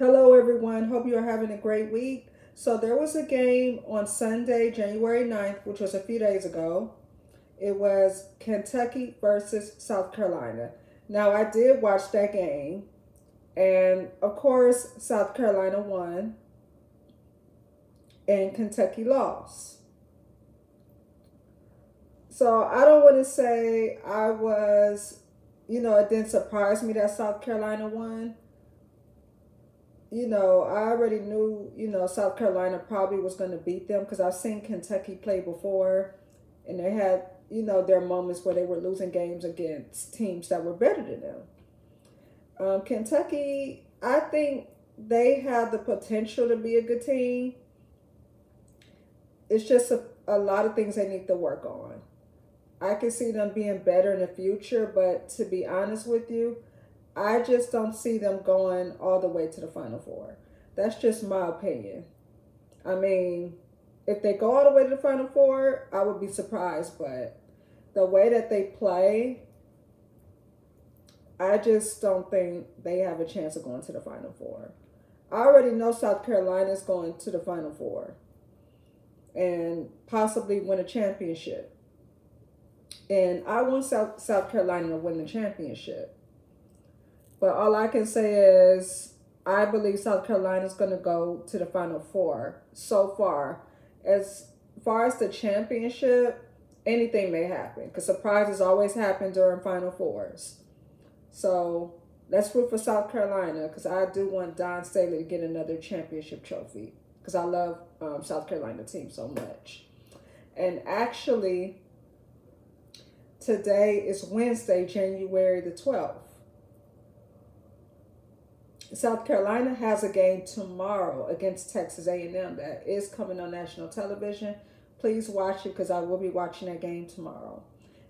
Hello, everyone. Hope you are having a great week. So, there was a game on Sunday, January 9th, which was a few days ago. It was Kentucky versus South Carolina. Now, I did watch that game, and of course, South Carolina won, and Kentucky lost. So, I don't want to say I was, you know, it didn't surprise me that South Carolina won you know, I already knew, you know, South Carolina probably was going to beat them because I've seen Kentucky play before and they had, you know, their moments where they were losing games against teams that were better than them. Um, Kentucky, I think they have the potential to be a good team. It's just a, a lot of things they need to work on. I can see them being better in the future, but to be honest with you, I just don't see them going all the way to the Final Four. That's just my opinion. I mean, if they go all the way to the Final Four, I would be surprised. But the way that they play, I just don't think they have a chance of going to the Final Four. I already know South Carolina is going to the Final Four and possibly win a championship. And I want South, South Carolina to win the championship. But all I can say is I believe South Carolina is going to go to the Final Four so far. As far as the championship, anything may happen because surprises always happen during Final Fours. So let's root for South Carolina because I do want Dawn Staley to get another championship trophy because I love um, South Carolina team so much. And actually, today is Wednesday, January the 12th. South Carolina has a game tomorrow against Texas A&M that is coming on national television. Please watch it because I will be watching that game tomorrow.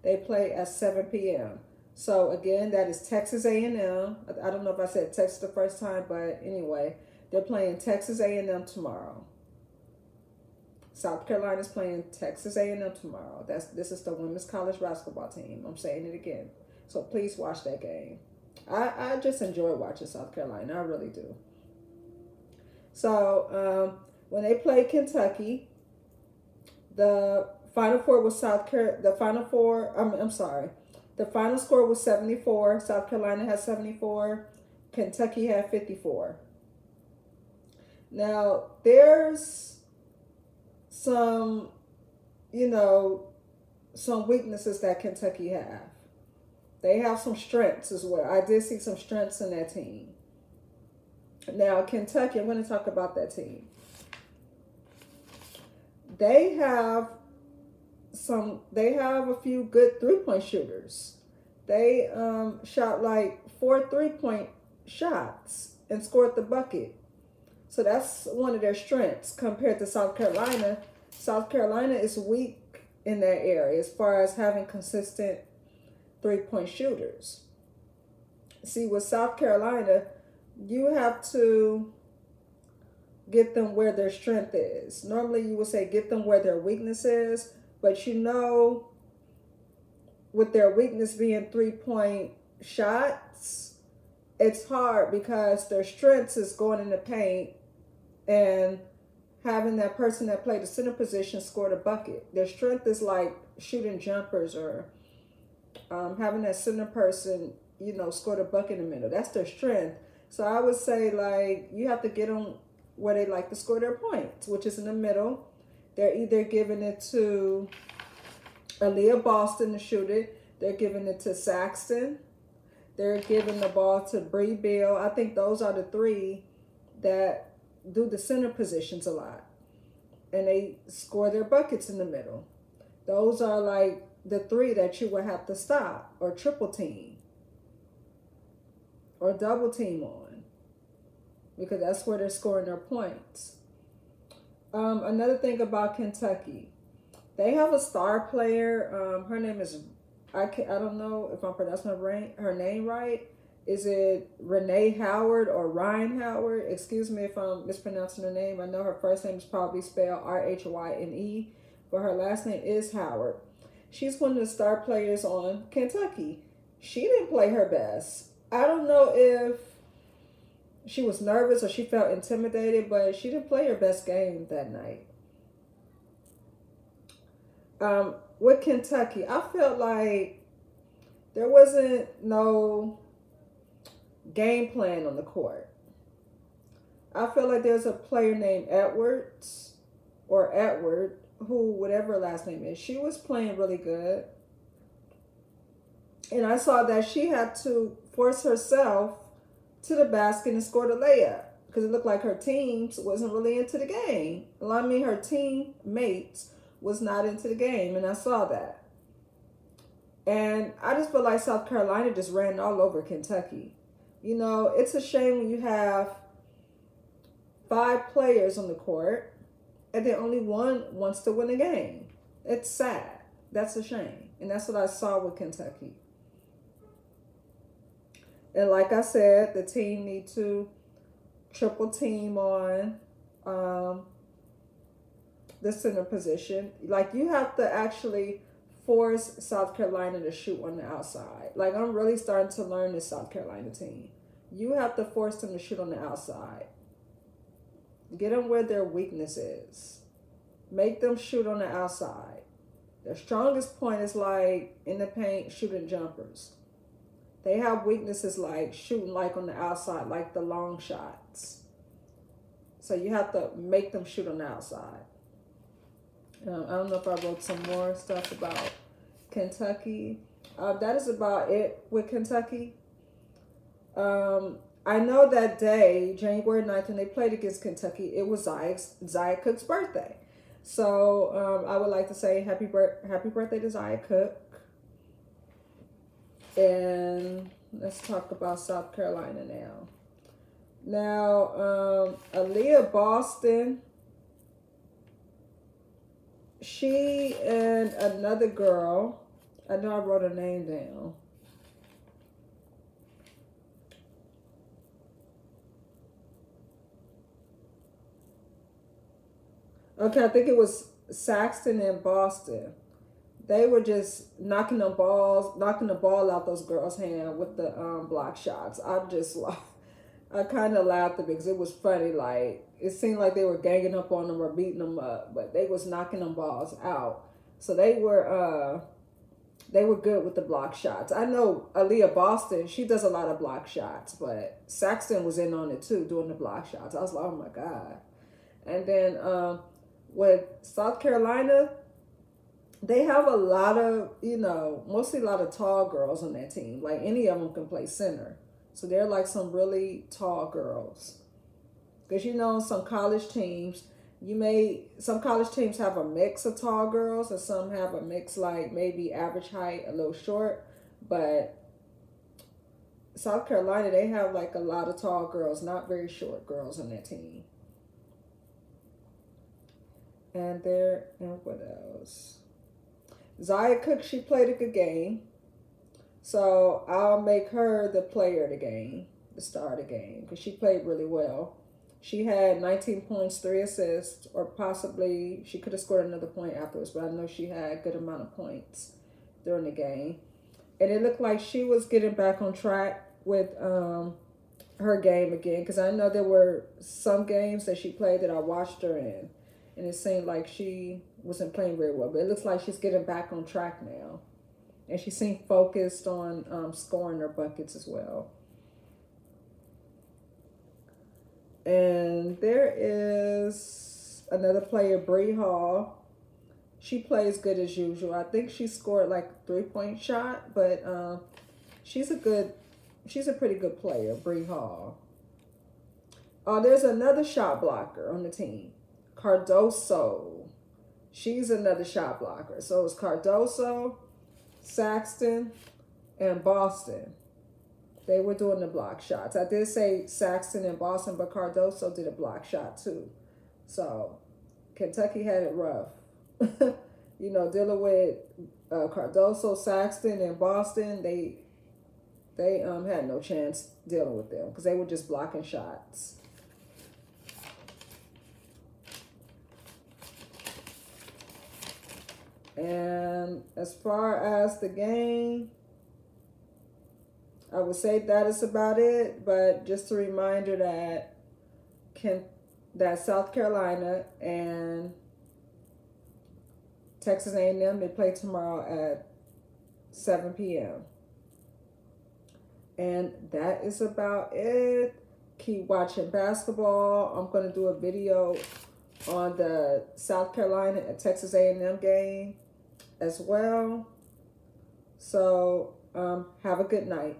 They play at 7 p.m. So again, that is Texas A&M. I don't know if I said Texas the first time, but anyway, they're playing Texas A&M tomorrow. South Carolina is playing Texas A&M tomorrow. That's this is the women's college basketball team. I'm saying it again. So please watch that game. I, I just enjoy watching South Carolina. I really do. So um, when they played Kentucky, the final four was South Carolina. The final four, I'm, I'm sorry. The final score was 74. South Carolina had 74. Kentucky had 54. Now, there's some, you know, some weaknesses that Kentucky have. They have some strengths as well. I did see some strengths in that team. Now, Kentucky, I'm going to talk about that team. They have some, they have a few good three-point shooters. They um, shot like four three-point shots and scored the bucket. So that's one of their strengths compared to South Carolina. South Carolina is weak in that area as far as having consistent three-point shooters. See, with South Carolina, you have to get them where their strength is. Normally, you would say get them where their weakness is, but you know, with their weakness being three-point shots, it's hard because their strengths is going in the paint and having that person that played the center position score the bucket. Their strength is like shooting jumpers or um, having that center person, you know, score the bucket in the middle. That's their strength. So I would say, like, you have to get them where they like to score their points, which is in the middle. They're either giving it to Aliyah Boston to shoot it. They're giving it to Saxton. They're giving the ball to Brea Beal. I think those are the three that do the center positions a lot. And they score their buckets in the middle. Those are like the three that you would have to stop or triple team or double team on because that's where they're scoring their points. Um, another thing about Kentucky, they have a star player. Um, her name is I can I don't know if I'm pronouncing her, her name right. Is it Renee Howard or Ryan Howard? Excuse me if I'm mispronouncing her name. I know her first name is probably spelled R H Y N E, but her last name is Howard. She's one of the star players on Kentucky. She didn't play her best. I don't know if she was nervous or she felt intimidated, but she didn't play her best game that night. Um, with Kentucky, I felt like there wasn't no game plan on the court. I feel like there's a player named Edwards or Edward, who whatever last name is, she was playing really good. And I saw that she had to force herself to the basket and score the layup because it looked like her team wasn't really into the game. I mean, her teammates was not into the game, and I saw that. And I just feel like South Carolina just ran all over Kentucky. You know, it's a shame when you have five players on the court and then only one wants to win a game. It's sad. That's a shame. And that's what I saw with Kentucky. And like I said, the team need to triple team on um, the center position. Like you have to actually force South Carolina to shoot on the outside. Like I'm really starting to learn the South Carolina team. You have to force them to shoot on the outside. Get them where their weakness is. Make them shoot on the outside. Their strongest point is like in the paint shooting jumpers. They have weaknesses like shooting like on the outside, like the long shots. So you have to make them shoot on the outside. Um, I don't know if I wrote some more stuff about Kentucky. Uh, that is about it with Kentucky. Um, I know that day, January 9th, when they played against Kentucky, it was Zia Cooke's birthday. So um, I would like to say happy, happy birthday to Zia Cooke. And let's talk about South Carolina now. Now, um, Aliyah Boston, she and another girl, I know I wrote her name down. Okay, I think it was Saxton and Boston they were just knocking the balls, knocking the ball out those girls' hand with the um, block shots. I just, laughed. I kind of laughed because it was funny. Like it seemed like they were ganging up on them or beating them up, but they was knocking them balls out. So they were, uh, they were good with the block shots. I know Aliyah Boston, she does a lot of block shots, but Saxton was in on it too, doing the block shots. I was like, oh my god. And then um, with South Carolina, they have a lot of, you know, mostly a lot of tall girls on that team. Like any of them can play center. So they're like some really tall girls. Because you know, some college teams, you may, some college teams have a mix of tall girls and some have a mix like maybe average height, a little short. But South Carolina, they have like a lot of tall girls, not very short girls on that team. And there, and what else? Zia Cooke, she played a good game. So I'll make her the player of the game, the star of the game, because she played really well. She had 19 points, three assists, or possibly she could have scored another point afterwards, but I know she had a good amount of points during the game. And it looked like she was getting back on track with um, her game again, because I know there were some games that she played that I watched her in, and it seemed like she wasn't playing very well, but it looks like she's getting back on track now. And she seemed focused on um, scoring her buckets as well. And there is another player, Bree Hall. She plays good as usual. I think she scored like three point shot, but um, she's a good, she's a pretty good player, Bree Hall. Oh, there's another shot blocker on the team, Cardoso. She's another shot blocker. So it's Cardoso, Saxton, and Boston. They were doing the block shots. I did say Saxton and Boston, but Cardoso did a block shot too. So Kentucky had it rough. you know, dealing with uh, Cardoso, Saxton, and Boston, they they um had no chance dealing with them because they were just blocking shots. And as far as the game, I would say that is about it, but just a reminder that can that South Carolina and Texas A&M they play tomorrow at 7 p.m. And that is about it. Keep watching basketball. I'm going to do a video on the South Carolina and Texas A&M game as well. So um, have a good night.